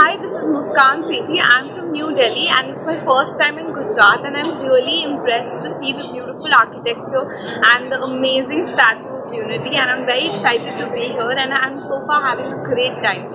Hi, this is Musskan Sethi. I'm from New Delhi and it's my first time in Gujarat and I'm really impressed to see the beautiful architecture and the amazing Statue of Unity and I'm very excited to be here and I'm so far having a great time.